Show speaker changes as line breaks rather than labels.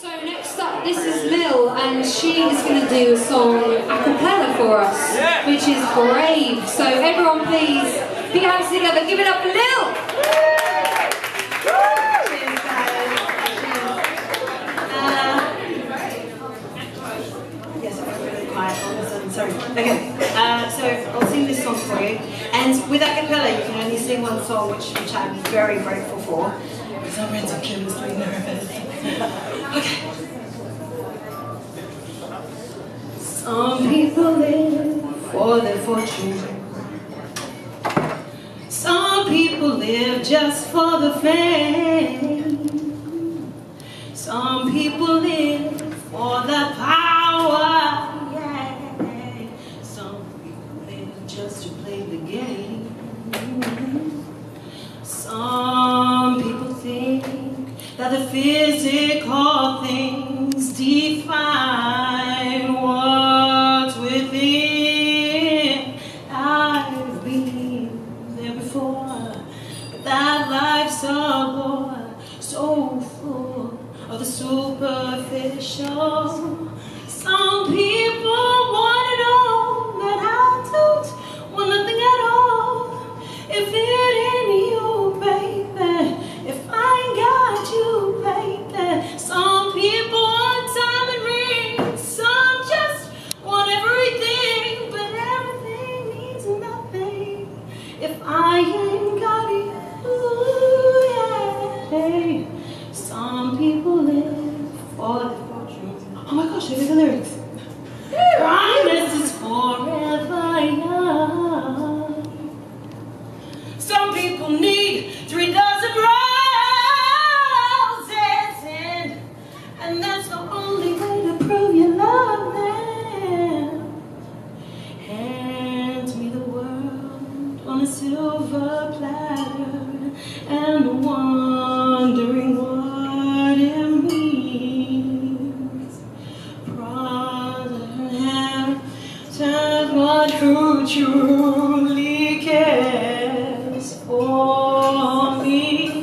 So next up, this is Lil, and she is going to do a song a cappella for us, which is Brave. So everyone please, put your hands together, give it up for Lil!
Cheers, guys. Uh, yes, I'm really quiet all of a sorry. Okay, uh, so I'll sing this song for you. And with a cappella, you can only sing one song, which, which I'm very grateful for. Ridiculously nervous. okay. Some people live for their fortune. Some people live just for the fame. The physical things define what's within. I've been there before, but that life's a bore so full of the superficial. Some people me the lyrics. Promise is forever young. Some people need three dozen roses, and, and that's the only way to prove you love them. Hand me the world on a silver platter. one who truly cares for me.